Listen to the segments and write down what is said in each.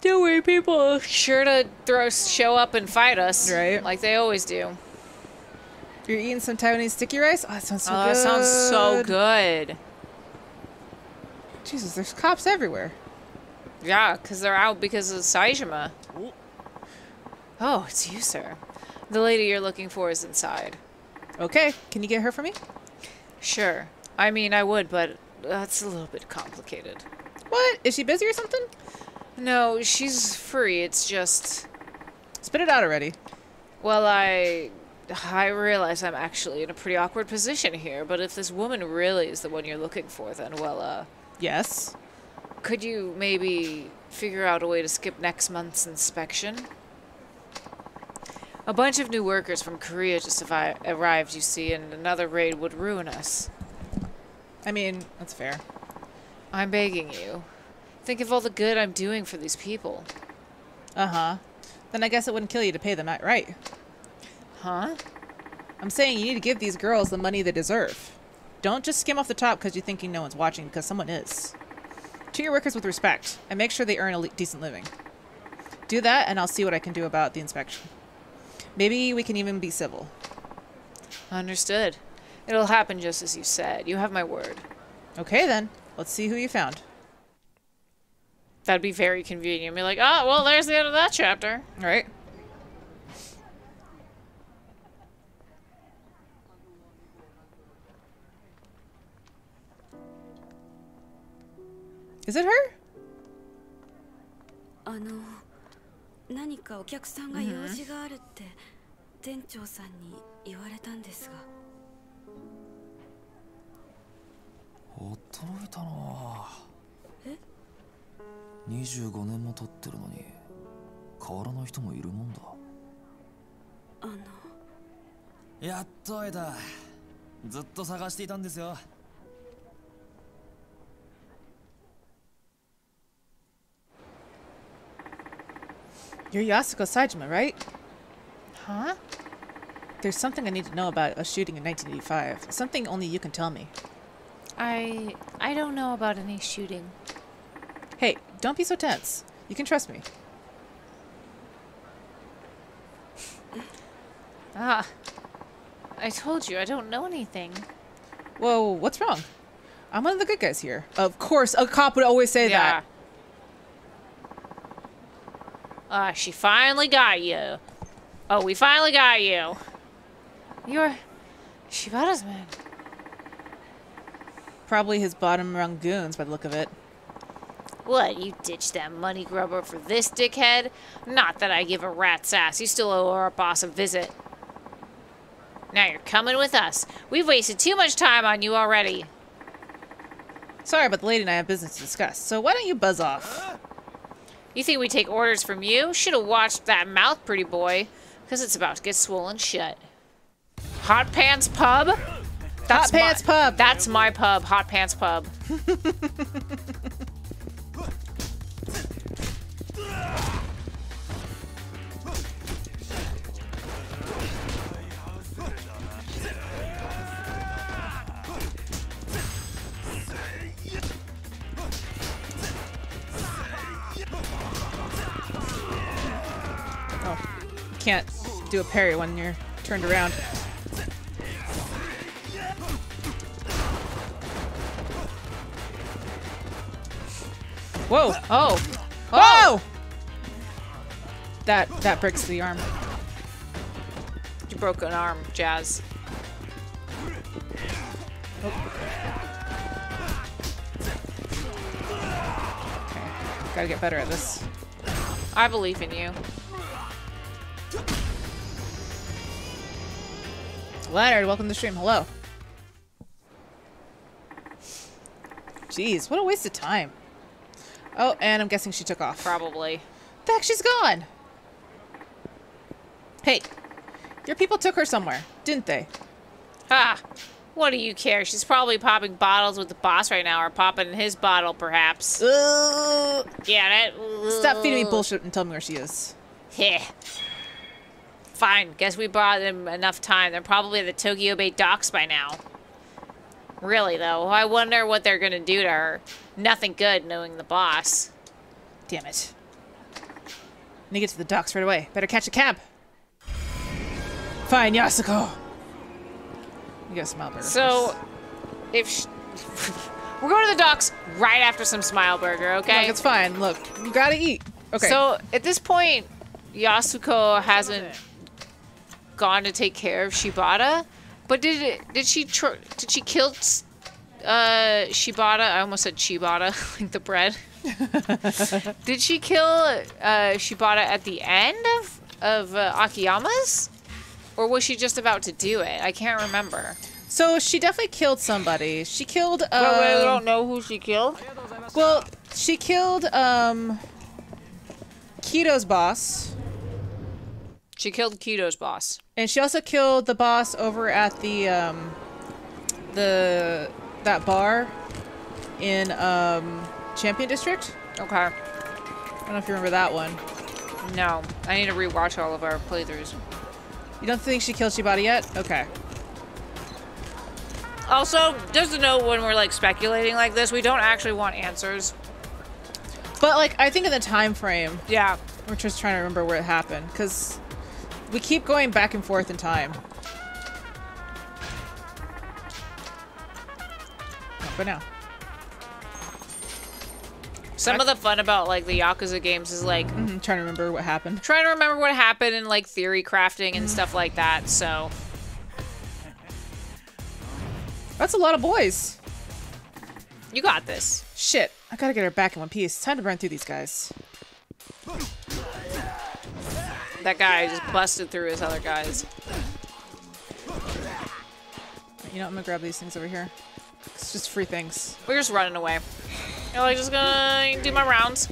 Don't worry, people are sure to throw show up and fight us, Right. Like they always do. You're eating some Taiwanese sticky rice? Oh, that sounds so oh, good. that sounds so good. Jesus, there's cops everywhere. Yeah, because they're out because of Saejima. Oh, it's you, sir. The lady you're looking for is inside. Okay, can you get her for me? Sure. I mean, I would, but that's a little bit complicated. What? Is she busy or something? No, she's free. It's just, Spit it out already. well, I, I realize I'm actually in a pretty awkward position here. But if this woman really is the one you're looking for, then well, uh, Yes. could you maybe figure out a way to skip next month's inspection? A bunch of new workers from Korea just arrived, you see, and another raid would ruin us. I mean, that's fair. I'm begging you. Think of all the good I'm doing for these people. Uh huh. Then I guess it wouldn't kill you to pay them outright. Huh? I'm saying you need to give these girls the money they deserve. Don't just skim off the top because you're thinking no one's watching, because someone is. Treat your workers with respect and make sure they earn a decent living. Do that, and I'll see what I can do about the inspection. Maybe we can even be civil. Understood. It'll happen just as you said. You have my word. Okay, then. Let's see who you found. That'd be very convenient. Be like, oh, well, there's the end of that chapter. All right. Is it her? あの何かお客さんが用事があるって店長さんに言われたんですが驚いたなえ 25年も経ってるのに変わらない人もいるもんだあのやっと会えたずっと探していたんですよ You're Yasuko Saijima, right? Huh? There's something I need to know about a shooting in 1985. Something only you can tell me. I I don't know about any shooting. Hey, don't be so tense. You can trust me. Ah. I told you I don't know anything. Whoa, what's wrong? I'm one of the good guys here. Of course, a cop would always say that. Ah, she finally got you. Oh, we finally got you. You're Shibata's man. Probably his bottom rung goons by the look of it. What, you ditched that money grubber for this dickhead? Not that I give a rat's ass. You still owe our boss a visit. Now you're coming with us. We've wasted too much time on you already. Sorry, but the lady and I have business to discuss, so why don't you buzz off? You think we take orders from you? Should have watched that mouth, pretty boy, because it's about to get swollen shut. Hot Pants Pub? Hot Pants my, Pub. That's my pub, Hot Pants Pub. can't do a parry when you're turned around. Whoa! Oh. Oh! That that breaks the arm. You broke an arm, Jazz. Oh. Okay, gotta get better at this. I believe in you. Leonard, welcome to the stream. Hello. Jeez, what a waste of time. Oh, and I'm guessing she took off. Probably. The heck, she's gone. Hey, your people took her somewhere, didn't they? Ha! What do you care? She's probably popping bottles with the boss right now, or popping his bottle, perhaps. Uh, Yeah, that. stop feeding me bullshit and tell me where she is. Heh. Fine. Guess we bought them enough time. They're probably at the Tokyo Bay docks by now. Really, though, I wonder what they're gonna do to her. Nothing good, knowing the boss. Damn it. Need to get to the docks right away. Better catch a cab. Fine, Yasuko. You got smile burger. So, if sh- we're going to the docks right after some Smile Burger, okay? Look, it's fine. Look, you gotta eat. Okay. So at this point, Yasuko hasn't gone to take care of Shibata, but did it, did she tr- did she kill uh Shibata? I almost said Shibata, like the bread. did she kill uh, Shibata at the end of of uh, Akiyama's, or was she just about to do it? I can't remember. So she definitely killed somebody. She killed. Um, But we don't know who she killed. Well, she killed um boss, She killed Kito's boss. and she also killed the boss over at the um the that bar in um Champion District. Okay. I don't know if you remember that one. No, I need to rewatch all of our playthroughs. You don't think she killed Shibata yet? Okay. Also, just to note when we're like speculating like this, we don't actually want answers. But like I think in the time frame, Yeah. we're just trying to remember where it happened because we keep going back and forth in time. But now. Some of the fun about like the Yakuza games is like I'm trying to remember what happened. trying to remember what happened and like theory crafting and stuff like that. So That's a lot of boys. you got this. Shit, I gotta get her back in one piece. Time to burn through these guys. That guy just busted through his other guys. You know, I'm gonna grab these things over here. It's just free things. We're just running away. I'm like just gonna do my rounds.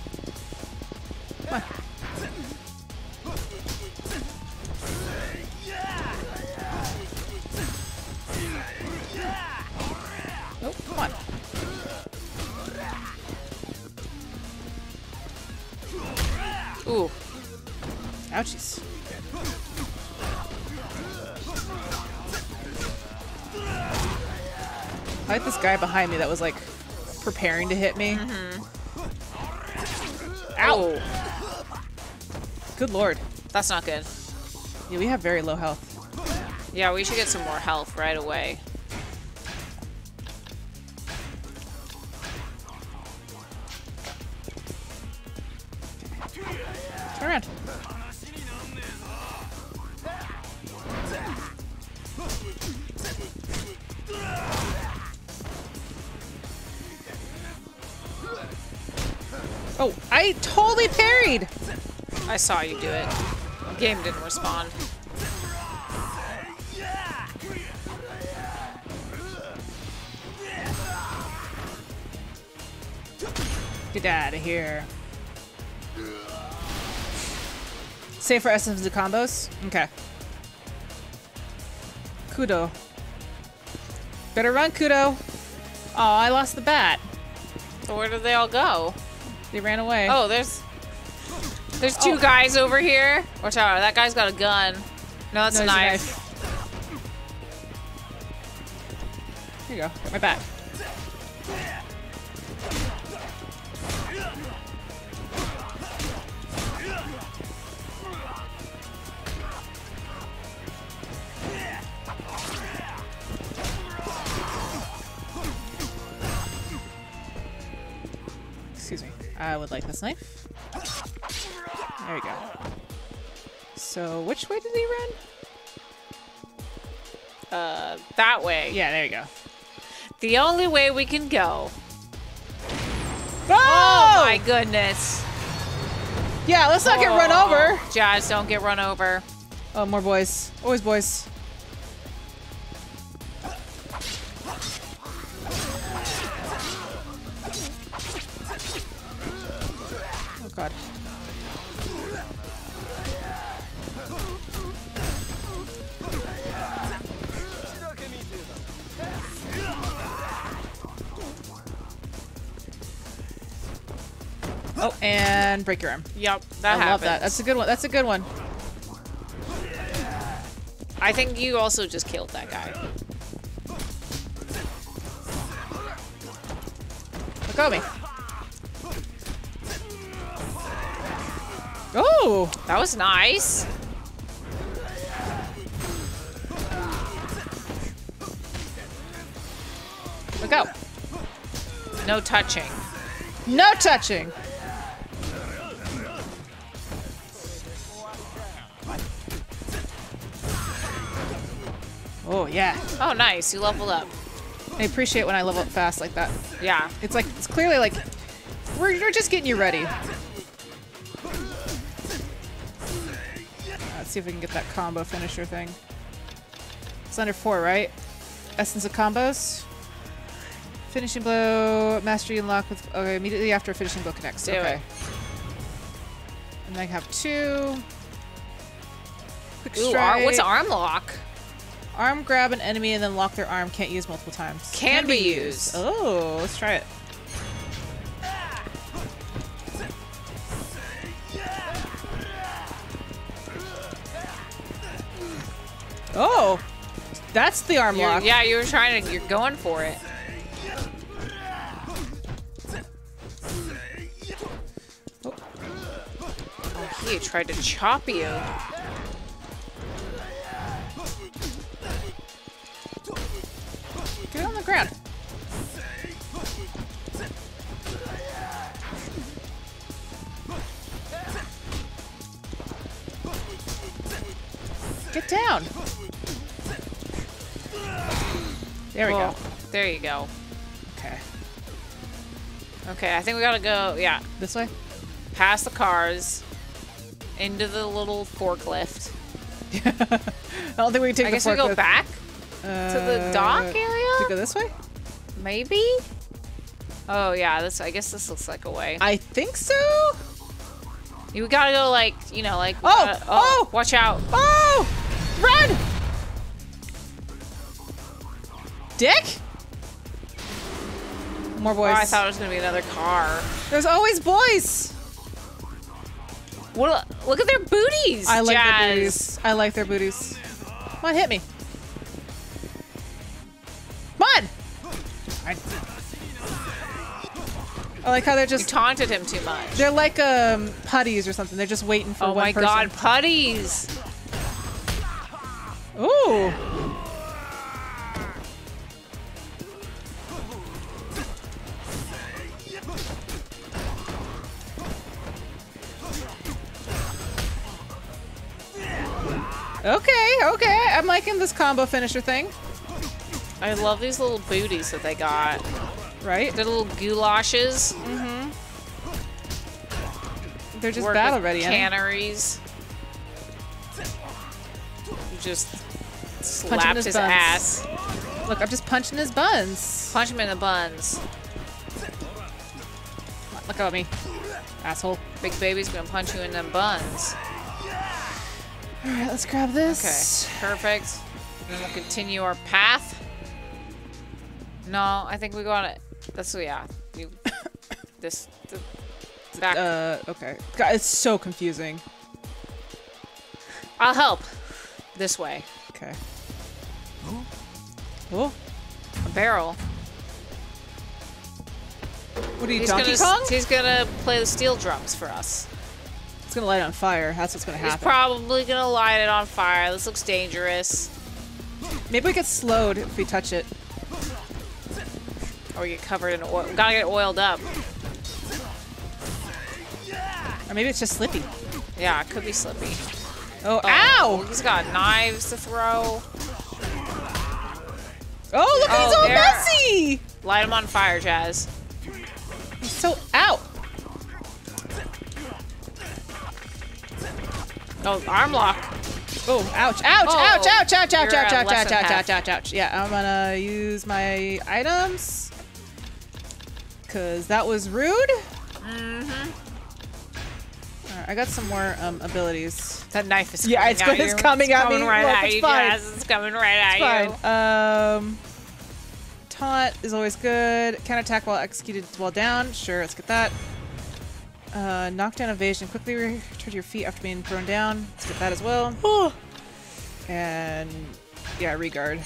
Guy behind me that was like preparing to hit me. Mm-hmm. Ow. Good lord. That's not good. Yeah, we have very low health. Yeah, we should get some more health right away. I saw you do it. Game didn't respond. Get out of here. Save for essence of combos? Okay. Kudo. Better run, Kudo. Oh, I lost the bat. So where did they all go? They ran away. Oh, there's there's two Oh. guys over here. Watch out! That guy's got a gun. No, that's No, a a knife. Here you go. Got my back. Excuse me. I would like this knife. So, which way did he run? Uh, that way. Yeah, there you go. The only way we can go. Oh, Oh my goodness. Yeah, let's not get run over. Jazz, don't get run over. Oh, more boys. Always boys. Oh god. And break your arm. Yep, that I happens. love that. That's a good one. That's a good one. I think you also just killed that guy. Look at me. Oh! That was nice. Look out. No touching. No touching! Yeah. Oh, nice. You leveled up. I appreciate when I level up fast like that. Yeah. It's like, it's clearly like, we're, we're just getting you ready. Let's see if we can get that combo finisher thing. It's under four, right? Essence of combos. Finishing blow, mastery unlock with okay immediately after a finishing blow connects. Do okay. it. And I have two. Quick Ooh, strike. ar- what's arm lock? Arm grab an enemy and then lock their arm. Can't use multiple times. Can be used. Oh, let's try it. Oh, that's the arm You're- lock. yeah, you were trying to. You're going for it. Oh, he tried to chop you. Ground. Get down. There we Well, go. There you go. Okay. Okay, I think we gotta go. Yeah, This way? past the cars, into the little forklift. I don't think we can take I guess we go forklift. To the dock Uh, area. To go this way? Maybe. Oh yeah, this. I guess this looks like a way. I think so. You gotta go like you know like. Oh, gotta- oh! Watch out! Oh! Run! Dick? More Oh, boys. I thought it was gonna be another car. There's always boys. What? Look at their booties. I like Jazz. their booties. I like their booties. Come on, hit me. I like how they're You just taunted him too much. they're like um putties or something. They're just waiting for Oh one my person. god, putties! Ooh. Okay, okay. I'm liking this combo finisher thing, I love these little booties that they got. Right? They're little goulashes. Mm-hmm. They're just Work battle ready. Canneries. You just slapped his his ass. Look, I'm just punching his buns. Punch him in the buns. Look at me, asshole. Big baby's gonna punch you in them buns. All right, let's grab this. Okay, perfect. And then we'll continue our path. No, I think we got it. That's yeah. You, this the back. Uh, okay. God, it's so confusing. I'll help. This way. Okay. Oh, A barrel. what are you, He's Donkey gonna Kong? he's gonna play the steel drums for us. It's gonna light on fire. That's what's gonna He's happen. He's probably gonna light it on fire. This looks dangerous. Maybe we get slowed if we touch it. Or get covered in oil. Gotta get oiled up. Or maybe it's just slippy. Yeah, it could be slippy. Oh, Oh, ow! He's got knives to throw. Oh, look, he's Oh, all messy! Light him on fire, Jazz. He's so out. Oh, arm lock. Oh, ouch, ouch, Oh, ouch, ouch, ouch, ouch, ouch, ouch, ouch, ouch, ouch, ouch, ouch, ouch. Yeah, I'm gonna use my items. Cause that was rude. Mm-hmm. Alright, I got some more um, abilities. That knife is Yeah, coming it's at go- you. it's coming me. right Look, at it's you, fine. It's coming right at you. Fine. Um, taunt is always good. Counterattack while executed while down. Sure, let's get that. Uh, knockdown evasion. Quickly return to your feet after being thrown down. Let's get that as well. and yeah, regard.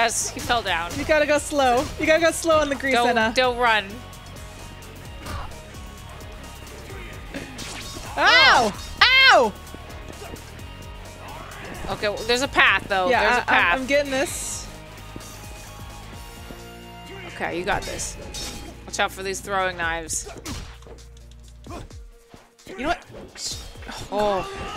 Jazz, he fell down. You gotta go slow. You gotta go slow on the grease, Don't, Anna. don't run. Ow! Ow! Okay, well, there's a path though. yeah, there's a path. I'm, I'm getting this. Okay, you got this. Watch out for these throwing knives. You know what? Oh.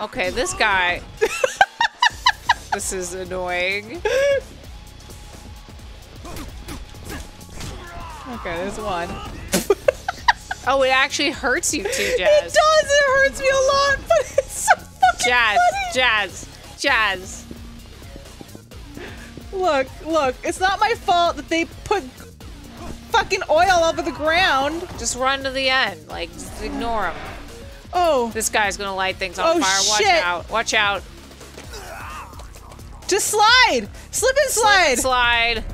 Okay, this guy. this is annoying. Okay, there's one. Oh, it actually hurts you too, Jazz. It does. It hurts me a lot, but it's so fucking Jazz, funny. Jazz, Jazz. Look, look. It's not my fault that they put fucking oil over the ground. Just run to the end. Like, just ignore him. Oh, This guy's gonna light things on Oh, fire. Watch shit. out. Watch out. just slide. Slip and slide. Slide.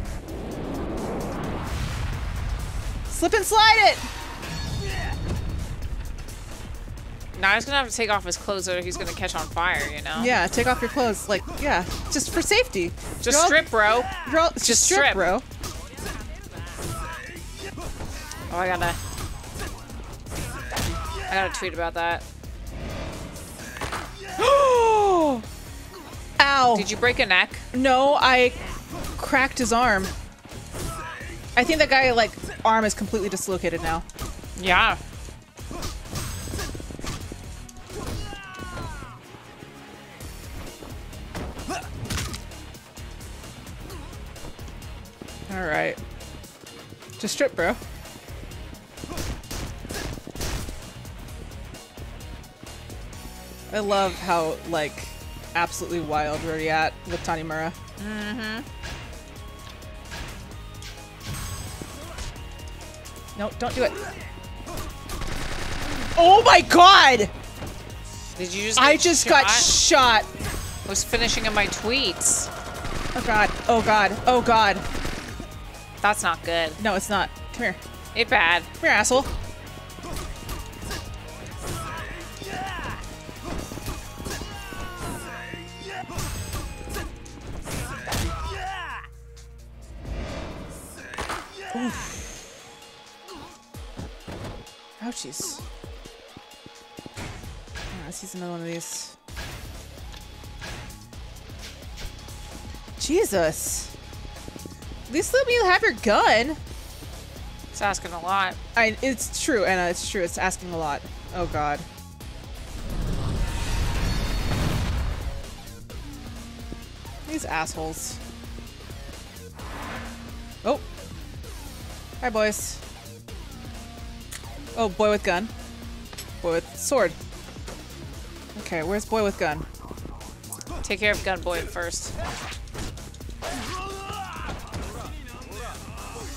Slip and slide it. Now he's gonna have to take off his clothes or he's gonna catch on fire, you know? Yeah, take off your clothes. Like, yeah, just for safety. Just all- strip, bro. All, just, Just strip, strip. bro. Oh, I gotta. I gotta tweet about that. Ow. Did you break a neck? No, I cracked his arm. I think that guy, like, arm is completely dislocated now. Yeah. All right. Just strip, bro. I love how, like, absolutely wild we're already at with Tanimura. Mm-hmm. No, don't do it. Oh my god! Did you just? I just shot? got shot. I was finishing in my tweets. Oh god. Oh god. Oh god. That's not good. No, it's not. Come here. It bad. Come here, asshole. Ah, let's use another one of these. Jesus. At least let me have your gun. It's asking a lot. I, it's true, Anna. It's true. It's asking a lot. Oh God. These assholes. Oh. Hi, boys. Oh, boy with gun. Boy with sword. Okay, where's boy with gun? Take care of gun boy first.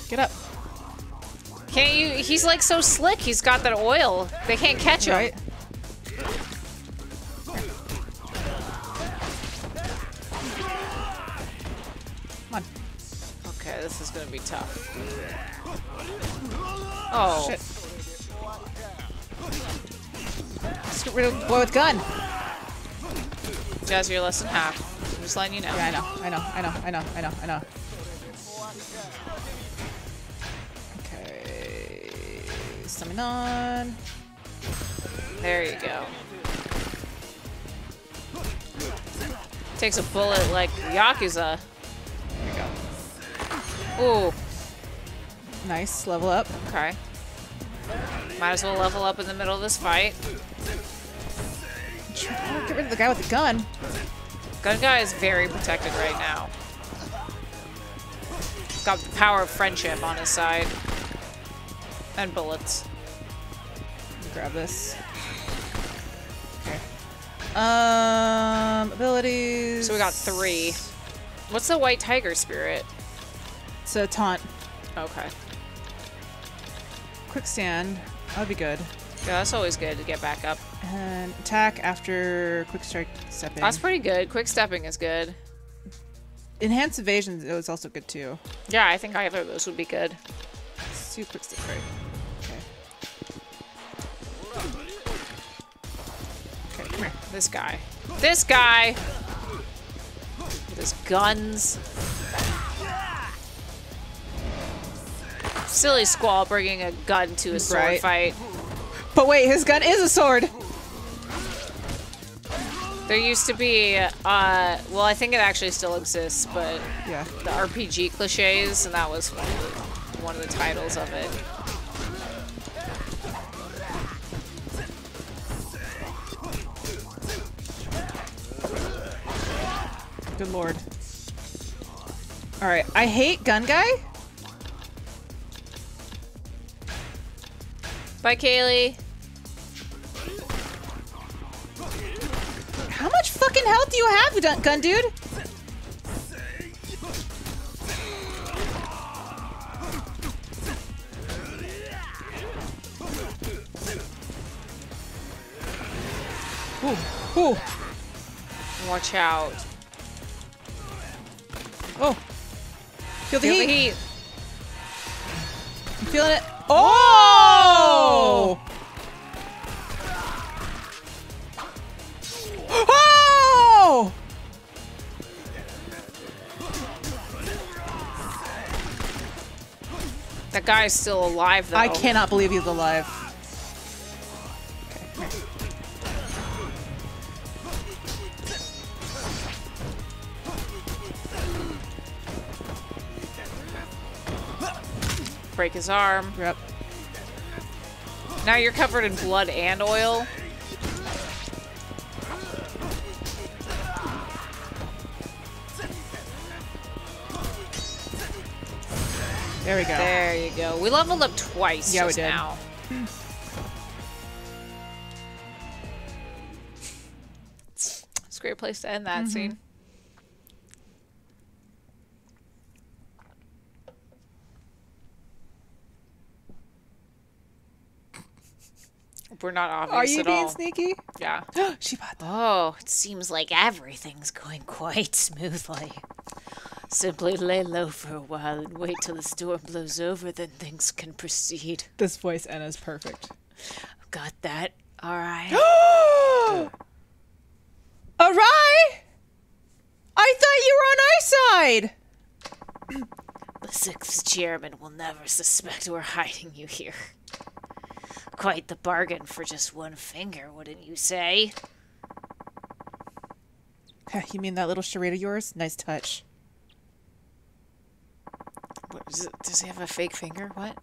Get up. Can't you? He's like so slick. He's got that oil. They can't catch him. Right? Rid of boy with gun. Jazz, you're less than half. I'm just letting you know. Yeah, I know, I know, I know, I know, I know, I know. Okay. Summon on. There you go. Takes a bullet like Yakuza. There you go. Ooh, Nice, level up. okay. Might as well level up in the middle of this fight. Get rid of the guy with the gun. Gun guy is very protected right now. He's got the power of friendship on his side. And bullets. Grab this. Okay. Um, abilities. So we got three. What's the white tiger spirit? It's a taunt. Okay. Quick stand. That would be good. Yeah, that's always good to get back up. And attack after quick strike stepping. That's pretty good. Quick stepping is good. Enhanced evasion is also good too. Yeah, I think either of those would be good. Let's do quick right. Okay. Okay, come here. This guy. This guy with his guns. Silly squall bringing a gun to a sword Right. fight. But wait, his gun is a sword. There used to be, uh, well, I think it actually still exists, but Yeah. the RPG cliches, and that was one of the, one of the titles of it. Good lord. All right, I hate gun guy. Bye, Kaylee. How much fucking health do you have, gun, gun dude? Ooh, ooh, Watch out. oh. Feel the Feel heat. the heat. I'm feeling it. Oh! Oh! That guy's still alive, though. I cannot believe he's alive. Break his arm. Yep. Now you're covered in blood and oil. There we go. There you go. We leveled up twice Yeah, we did. now. It's a great place to end that Mm-hmm. scene. We're not obvious Are you at being all. sneaky? Yeah. she bought that. Oh, it seems like everything's going quite smoothly. Simply lay low for a while and wait till the storm blows over, then things can proceed. This voice Anna's perfect. Got that? All right. Arai! I thought you were on our side. the sixth chairman will never suspect we're hiding you here. Quite the bargain for just one finger, wouldn't you say? You mean that little charade of yours? Nice touch. What, is it, does he have a fake finger? What?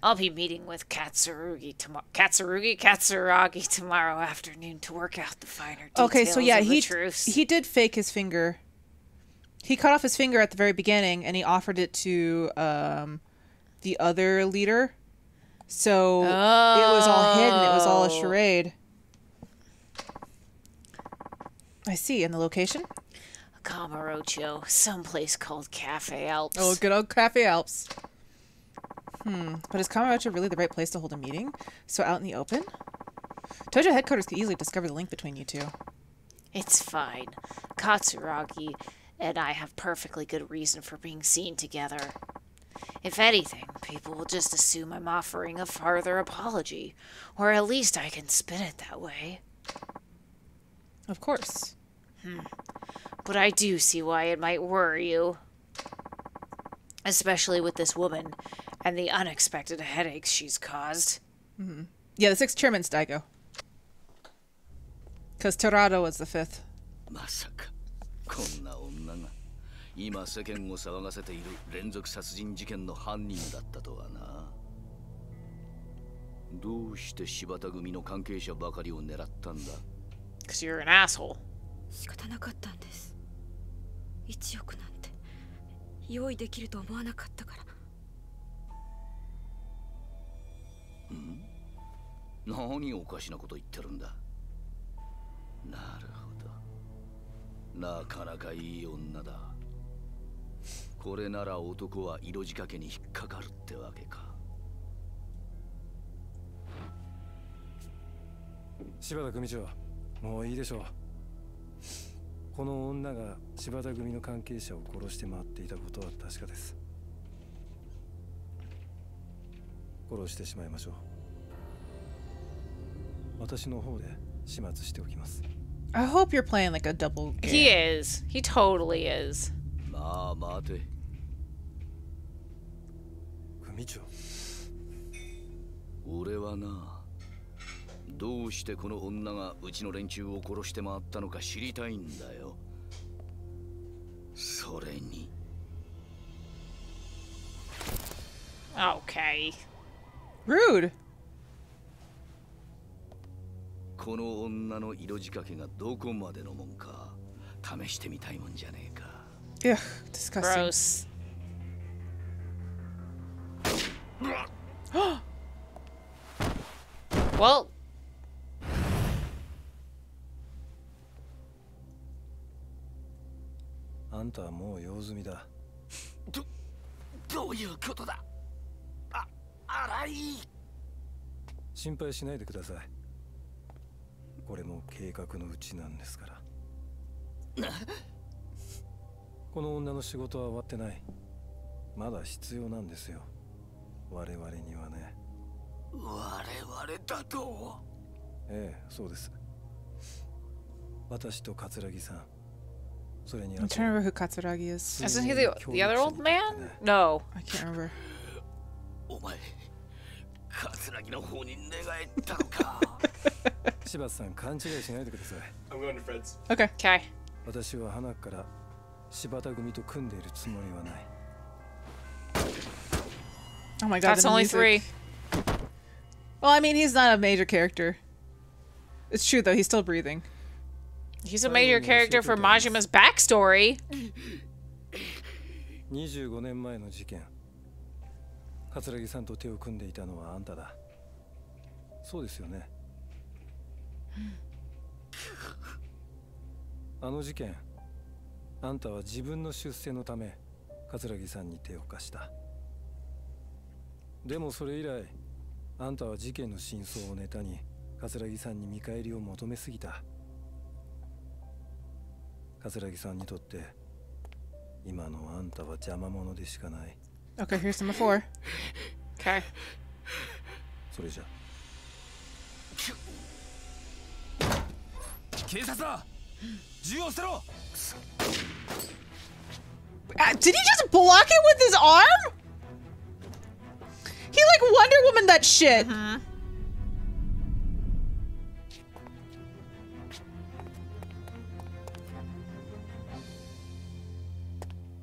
I'll be meeting with Katsurugi tomorrow. Katsurugi, Katsuragi tomorrow afternoon to work out the finer details Okay, so yeah, he he did fake his finger. He cut off his finger at the very beginning, and he offered it to um, the other leader. So it was all hidden. It was all a Oh. charade. I see. And the location? Kamurocho, someplace called Cafe Alps. Oh, good old Cafe Alps. Hmm. But is Kamurocho really the right place to hold a meeting? So out in the open? Tojo headquarters could easily discover the link between you two. It's fine. Katsuragi and I have perfectly good reason for being seen together. If anything, people will just assume I'm offering a further apology, or at least I can spin it that way. Of course. Hmm. But I do see why it might worry you. Especially with this woman and the unexpected headaches she's caused. Mm -hmm. Yeah, the sixth chairman's Daigo. Because Terada was the fifth. Masaka. 今世間を騒がせている連続殺人事件の犯人だったとはな。どうして柴田組の関係者ばかりを狙ったんだ？Because you're an asshole. 仕方なかったんです。1億なんて用意できると思わなかったから。何おかしなこと言ってるんだ？なるほど。なかなかいい女だこれなら男は色仕掛けに引っかかるってわけか柴田組長もういいでしょうこの女が柴田組の関係者を殺して回っていたことは確かです殺してしまいましょう私の方で始末しておきます I hope you're playing like a double game. He is. He totally is. まあ待て組長俺はなどうしてこの女がうちの連中を殺して回ったのか知りたいんだよそれに Okay. Rude. この女の色仕掛けがどこまでのもんか試してみたいもんじゃねえか Ugh, disgusting. Gross. Well, あんたはもう用済みだ。どどういうことだ？あ荒い。心配しないでください。これも計画のうちなんですから。この女の仕事は終わってない。まだ必要なんですよ。我々にはね我々だとええそうです私と桂木さんそれに I'm あと trying to remember who Katsuragi is. isn't he the, the other old man? No. I can't remember. お前桂木の方に寝返ったのか柴田さん勘違いしないでください I'm going to Fred's. Okay. Okay. 私は花から柴田組と組んでいるつもりはない Oh my god. That's the only music. three. Well, I mean, he's not a major character. It's true though. He's still breathing. He's a major character for Majima's backstory. 25年前の事件桂木さんと手を組んでいたのはあんただそうですよねあの事件あんたは自分の出世のため桂木さんに手を貸したでもそれ以来あんたは事件の真相をネタに桂木さんに見返りを求めすぎた桂木さんにとって今のあんたは邪魔者でしかない Okay, here's number four. Okay. それじゃ警察だ銃を捨てろ Uh, did he just block it with his arm? He like Wonder Woman that shit. Oi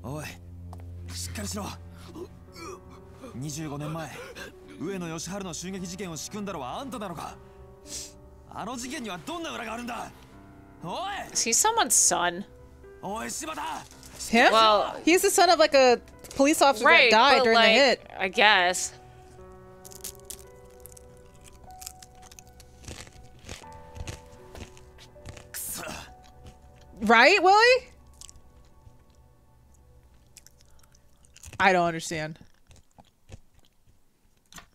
おいしっかりしろ25年前上野義治の襲撃事件を仕組んだのはあんたなのかあの事件にはどんな裏があるんだお Is he someone's son? いおい柴田 Him? Well- he's the son of like a police officer Right, that died but during like, the hit. I guess. Right, Willie? I don't understand.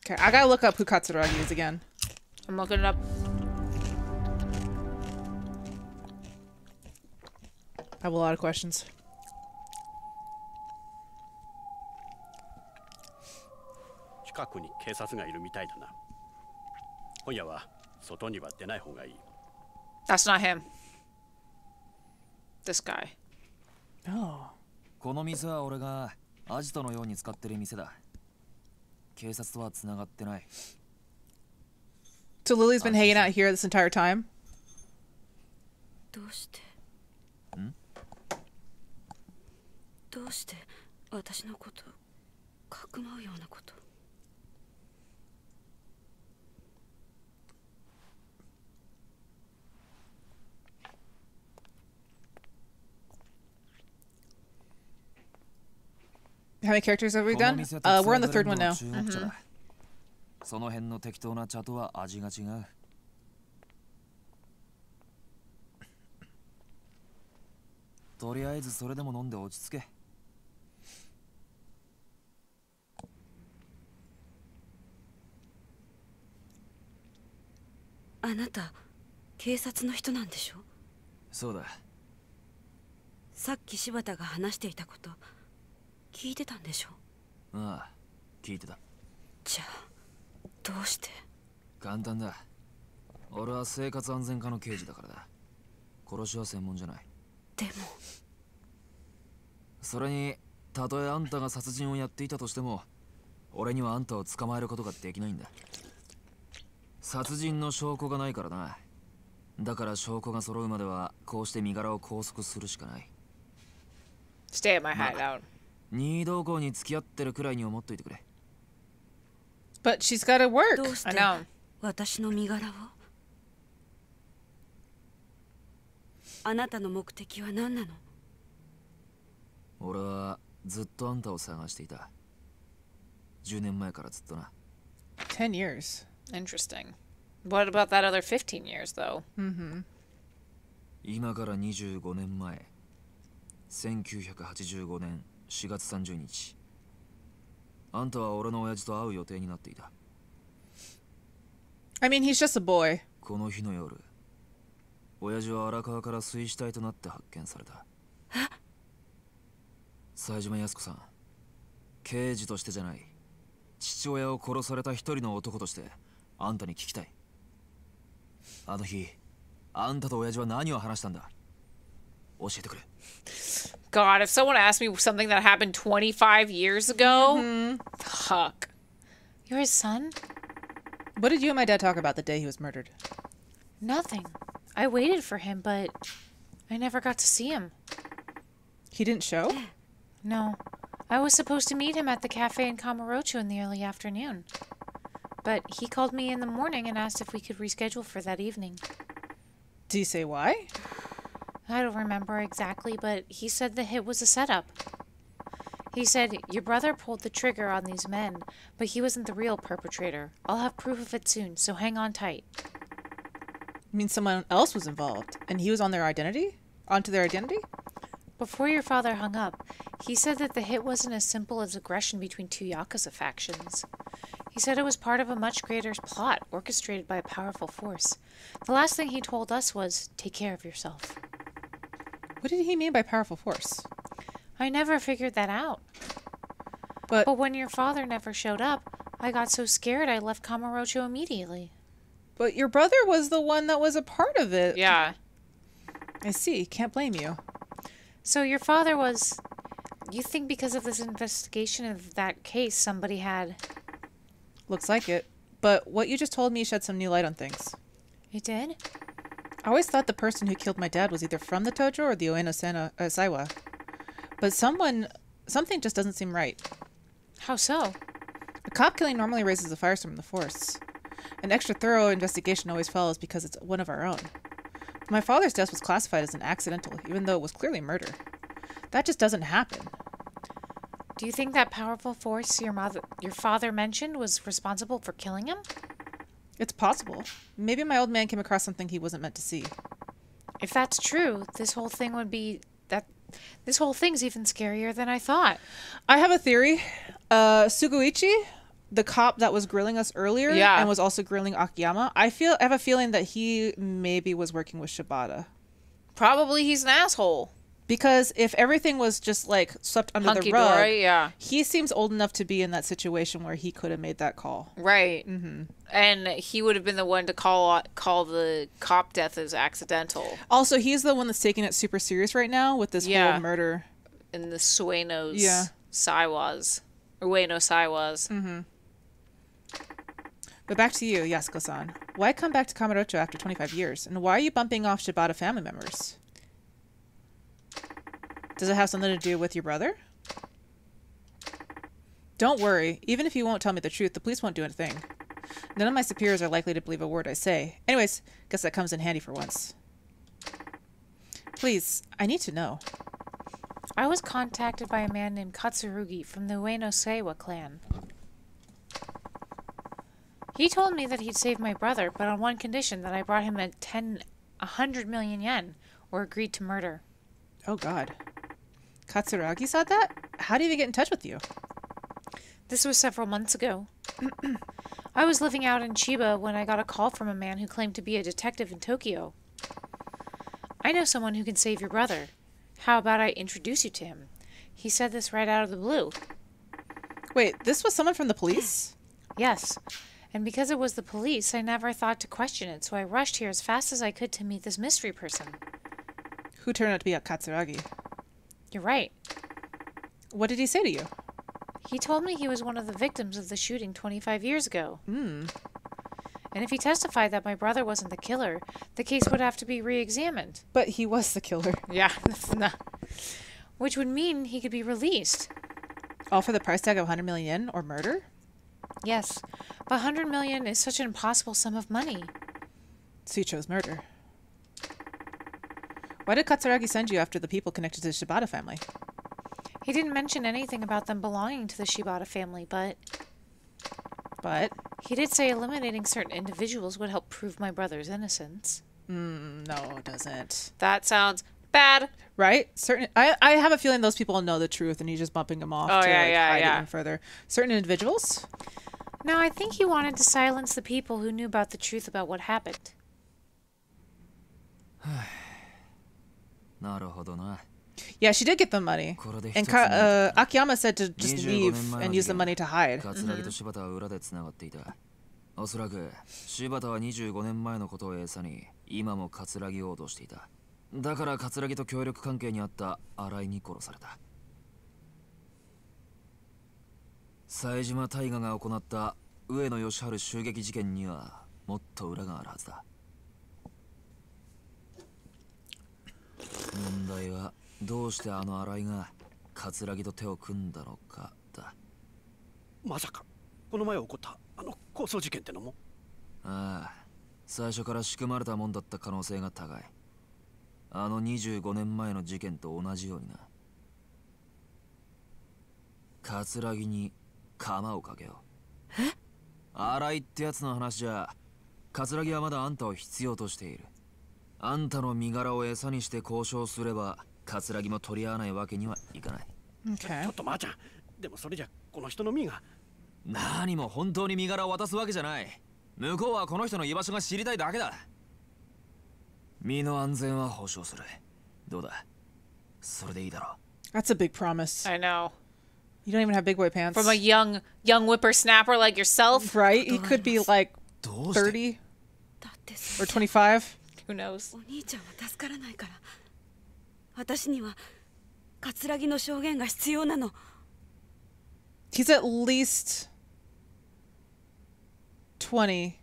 Okay, I gotta look up who Katsuragi is again. I'm looking it up. I have a lot of questions. That's not him. This guy. Oh. この店は俺がアジトのように使ってる店だ警察とは繋がってない So Lily's been hanging out here this entire time? どうして？ん？どうして私のことかくまうようなこと How many characters have we done? Uh, we're on the third one now. その辺の適当な茶とは味が違うとりあえずそれでも飲んで落ち着けあなた警察の人なんでしょそうださっき柴田が話していたこと聞いてたんでしょ？ああ聞いてた。じゃあどうして？簡単だ。俺は生活安全課の刑事だからだ。殺しは専門じゃない。でも。それにたとえあんたが殺人をやっていたとしても俺にはあんたを捕まえることができないんだ。殺人の証拠がないからな。だから証拠が揃うまではこうして身柄を拘束するしかない。Stay at my hideout. 任意同行に付き合ってるくらいに思っといてくれ But she's got to work. どうし I て know. 私の身柄をあなたの目的は何なの俺はずっとあんたを探していた10年前からずっとな 10 years. Interesting. What about that other 15 years, though? Mm-hmm. 今から25年前1985年 4月30日。あんたは俺の親父と会う予定になっていた。I mean, he's just a boy. この日の夜親父は荒川から水死体となって発見された。冴島靖子さん刑事としてじゃない父親を殺された一人の男としてあんたに聞きたい。あの日あんたと親父は何を話したんだ？教えてくれ God, if someone asked me something that happened 25 years ago, fuck. You're his son? What did you and my dad talk about the day he was murdered? Nothing. I waited for him, but I never got to see him. He didn't show? No. I was supposed to meet him at the cafe in Kamurocho in the early afternoon. But he called me in the morning and asked if we could reschedule for that evening. Do you say why? I don't remember exactly, but he said the hit was a setup. He said, Your brother pulled the trigger on these men, but he wasn't the real perpetrator. I'll have proof of it soon, so hang on tight. I mean, someone else was involved, and he was on their identity? Onto their identity? Before your father hung up, he said that the hit wasn't as simple as aggression between two Yakuza factions. He said it was part of a much greater plot orchestrated by a powerful force. The last thing he told us was, Take care of yourself. What did he mean by powerful force? I never figured that out. But But when your father never showed up, I got so scared I left Kamurocho immediately. but your brother was the one that was a part of it. Yeah. I see. Can't blame you. So your father was. You think because of this investigation of that case, somebody had. Looks like it. But what you just told me shed some new light on things. It did? I always thought the person who killed my dad was either from the Tojo or the Ueno Sana, uh, Saiwa. But someone, something just doesn't seem right. How so? A cop killing normally raises a firestorm in the force. An extra thorough investigation always follows because it's one of our own. But my father's death was classified as an accidental, even though it was clearly murder. That just doesn't happen. Do you think that powerful force your mother, your father mentioned was responsible for killing him? It's possible. Maybe my old man came across something he wasn't meant to see. If that's true, this whole thing would be that. This whole thing's even scarier than I thought. I have a theory. Uh, Sugiuchi, the cop that was grilling us earlier Yeah. and was also grilling Akiyama, I feel I have a feeling that he maybe was working with Shibata. Probably he's an asshole. Because if everything was just like swept under Hunky the rug, dory, yeah. he seems old enough to be in that situation where he could have made that call. Right. Mm-hmm. And he would have been the one to call call the cop death as accidental Also, he's the one that's taking it super serious right now with this Yeah. whole murder. in the Suenos Yeah. Saiwas. Ueno Saiwas. But back to you, Yasuko-san. Why come back to Kamurocho after 25 years? And why are you bumping off Shibata family members? Does it have something to do with your brother? Don't worry. Even if you won't tell me the truth, the police won't do a thing. None of my superiors are likely to believe a word I say. Anyways, guess that comes in handy for once. Please, I need to know. I was contacted by a man named Katsuragi from the Ueno Seiwa clan. He told me that he'd save my brother, but on one condition that I brought him a ten, a hundred million yen, or agreed to murder. Oh god. Katsuragi said that? How did he get in touch with you? This was several months ago. I was living out in Chiba when I got a call from a man who claimed to be a detective in Tokyo. I know someone who can save your brother. How about I introduce you to him? He said this right out of the blue. Wait, this was someone from the police? Yes. And because it was the police, I never thought to question it, so I rushed here as fast as I could to meet this mystery person. Who turned out to be a Katsuragi? You're right. What did he say to you? He told me he was one of the victims of the shooting 25 years ago. Hmm. And if he testified that my brother wasn't the killer, the case would have to be re examined. But he was the killer. Yeah, that's not. Which would mean he could be released. All for the price tag of 100 million or murder? Yes, but 100 million is such an impossible sum of money. So you chose murder. Why did Katsuragi send you after the people connected to the Shibata family? He didn't mention anything about them belonging to the Shibata family, but But he did say eliminating certain individuals would help prove my brother's innocence. mm, no, it doesn't. That sounds bad. Right? Certain. I, I have a feeling those people know the truth, and he's just bumping them off Oh, to yeah, like, yeah, hide yeah. it even further. Certain individuals. No, I think he wanted to silence the people who knew about the truth about what happened. なるほどな。Yeah, she did get the money. これで And Ka- 目 uh, Akiyama said to just 25 leave and use the money to hide. 桂木と柴田は裏でつながっていたおそらく柴田は25年前のことを餌に今も桂木を脅していた。だから桂木と協力関係にあった新井に殺された。冴島大河が行った上野義治襲撃事件にはもっと裏があるはずだ問題はどうしてあの新井が桂木と手を組んだのかだ。まさかこの前起こったあの抗争事件ってのも？ああ最初から仕組まれたもんだった可能性が高い。あの25年前の事件と同じようにな。桂木に鎌をかけよう。え？新井ってやつの話じゃ桂木はまだあんたを必要としているあんたの身柄を餌にして交渉すれば桂木も取り合わないわけにはいかない Okay. ちょっとまーちゃんでもそれじゃこの人の身が何も本当に身柄を渡すわけじゃない向こうはこの人の居場所が知りたいだけだ身の安全は保証するどうだ？それでいいだろ That's a big promise. I know. You don't even have big boy pants. From a young young whippersnapper like yourself? right? He could be like どうして？30だってそ or れ 25. Who knows? お兄ちゃんは助からないから私には葛城の証言が必要なの He's at least 20.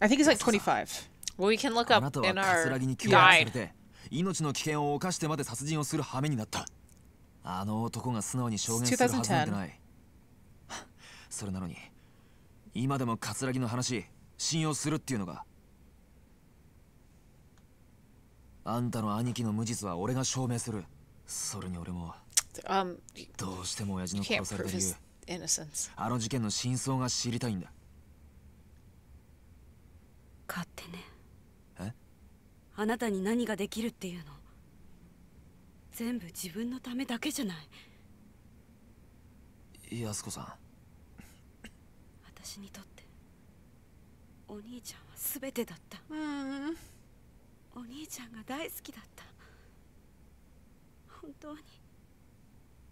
I think he's like 25. Well, we can look あ up なたは in 桂 our 木に脅迫され guide. て命の危険を冒してまで殺人をする羽目になったあの男が素直に証言するはずなんてないそれなのに今でも桂木の話信用するっていうのが あんたの兄貴の無実は俺が証明する。それに俺も Um, どうしても親父の殺された理由.あの事件の真相が知りたいんだ。勝手ね。え？あなたに何ができるっていうの？全部自分のためだけじゃない。安子さん。私にとってお兄ちゃんは全てだったお兄ちゃんが大好きだった。本当に。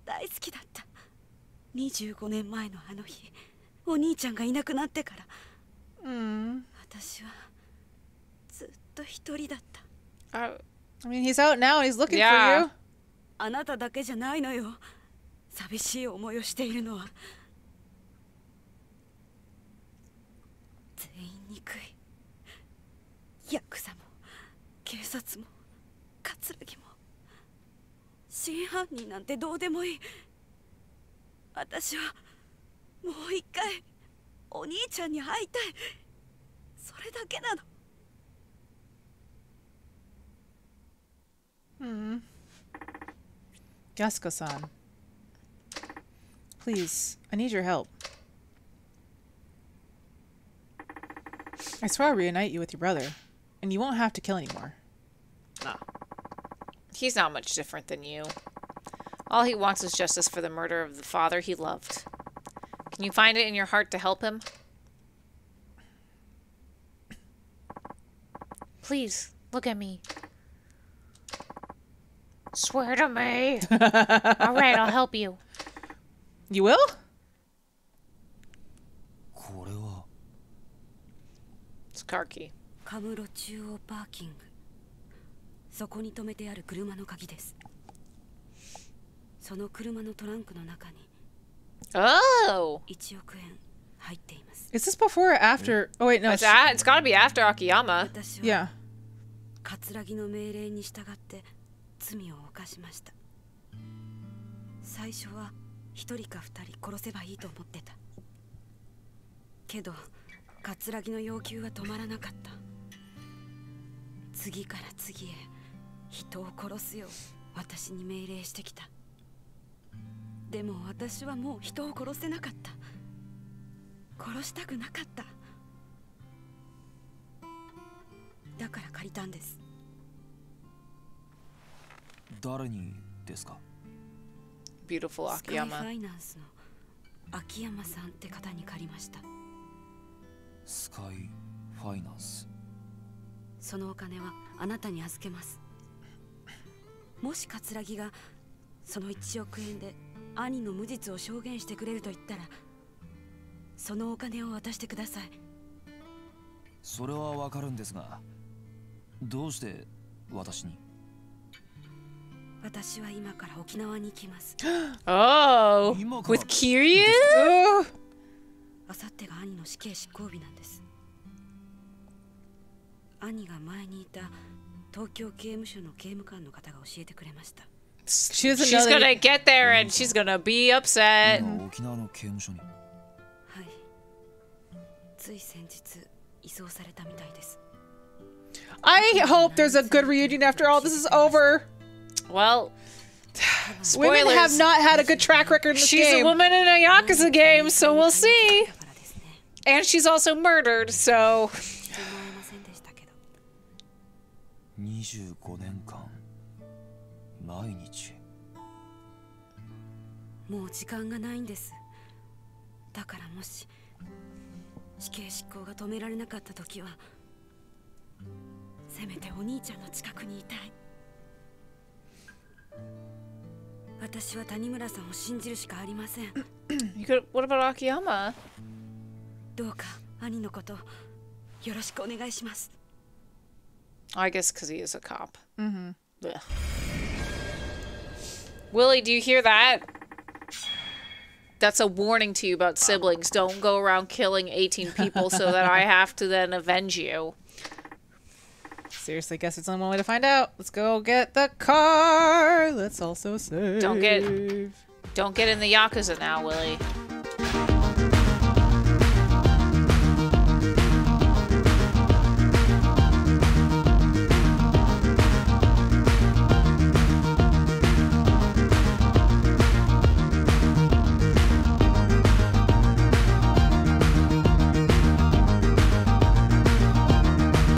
大好きだった。25年前のあの日お兄ちゃんがいなくなってから。Mm. 私はずっと一人だった。Uh, I mean, he's out now and he's looking for you. あなただけじゃないのよ。寂しい思いをしているのは。全員憎い。ヤクザも警察も葛城も真犯人なんてどうでもいい私はもう一回お兄ちゃんに会いたいそれだけなの Jessica-san. Please, I need your help. I swear I'll reunite you with your brother, and you won't have to kill anymore. なあ he's not much different than you. All he wants is justice for the murder of the father he loved. Can you find it in your heart to help him? Please, look at me. Swear to me. All right, I'll help you. You will? これは It's Karki. カムロ中央パーキング そこに止めてある車の鍵ですその車のトランクの中に Oh! 1億円入っています Is this before or after? Oh wait, no. It's, it's gotta be after Akiyama. yeah. 葛城の命令に従って罪を犯しました最初は一人か二人殺せばいいと思ってたけど葛城の要求は止まらなかった次から次へ人を殺すよう私に命令してきた。でも私はもう人を殺せなかった。殺したくなかった。だから借りたんです。誰にですか？Beautiful スカイフ.ァイナンスの秋山さんって方に借りました。スカイファイナンスそのお金はあなたに預けますもし葛城がその1億円で兄の無実を証言してくれると言ったらそのお金を渡してくださいそれはわかるんですがどうして私に？私は今から沖縄に行きます Oh! With Kiryu? あさってが兄の死刑執行日なんです兄が前にいた東京刑務所の刑務官の方が教えてくれました She doesn't She's know that gonna you- get there and she's gonna be upset. 今沖縄の刑務所にはいつい先日移送されたみたいです I hope there's a good reunion after all this is over. Well, Women have spoilers. not had a good track record in this She's a game. woman in a Yakuza game, so we'll see. だからですね And she's also murdered, so 25年間。毎日。もう時間がないんです。だからもし死刑執行が止められなかった時はせめてお兄ちゃんの近くにいたい。私は谷村さんを信じるしかありません。you could. What about Akiyama? どうか兄のことよろしくお願いします I guess because he is a cop. Mm-hmm. Willie, do you hear that? That's a warning to you about siblings. Don't go around killing 18 people so that I have to then avenge you. Seriously, guess it's the only one way to find out. Let's go get the car. Let's also save. Don't get- Don't get in the Yakuza now, Willie.